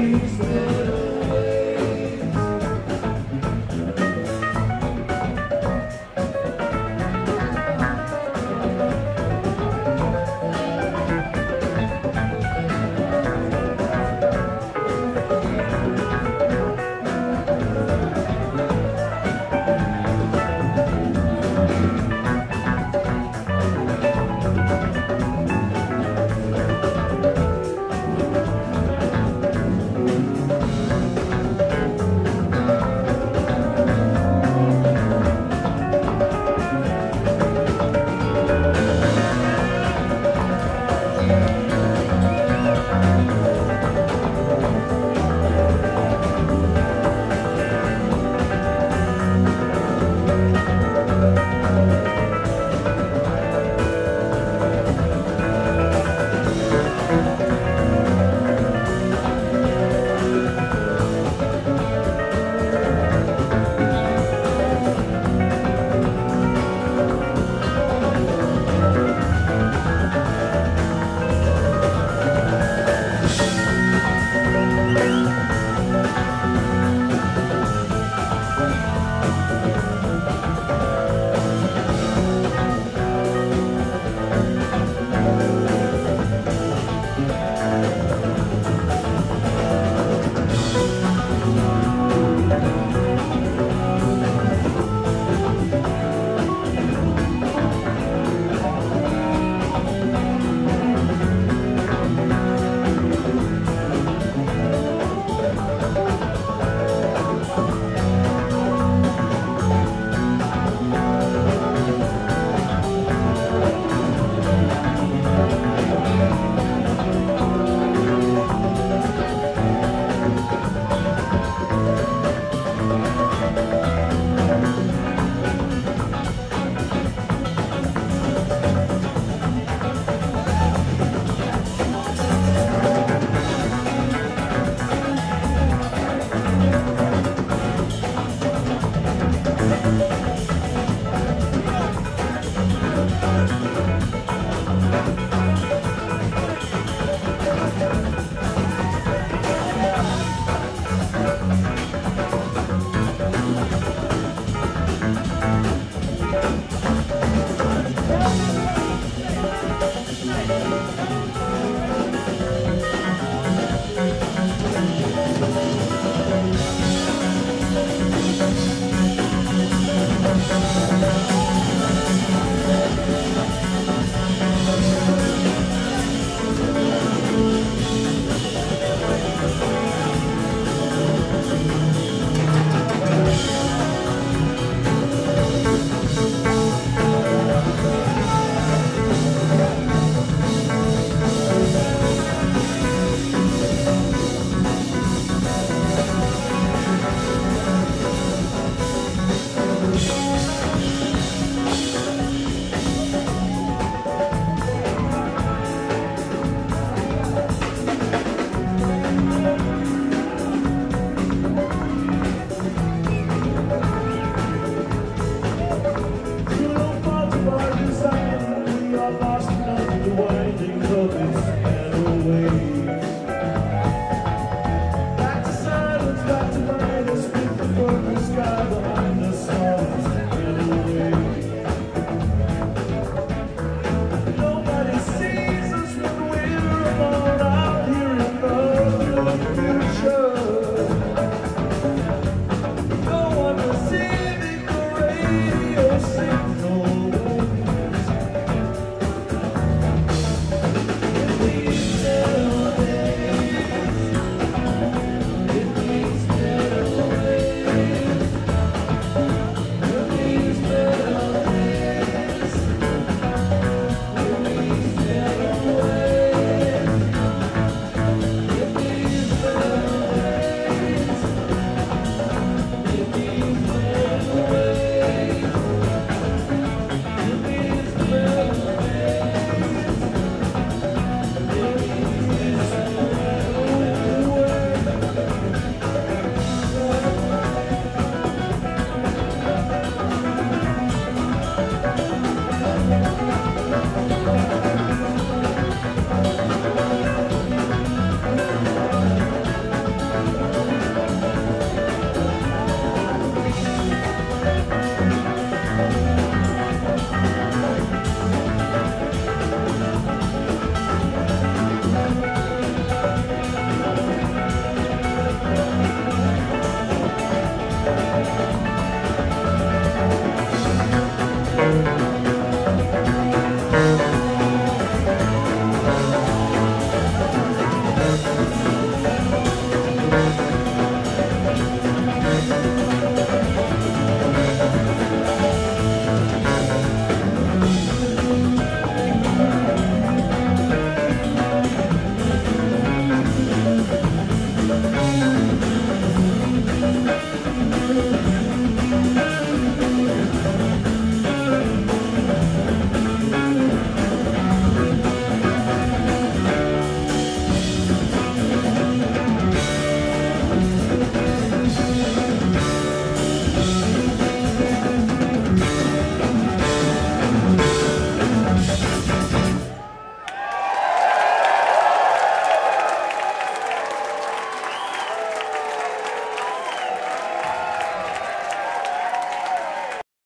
Jesus.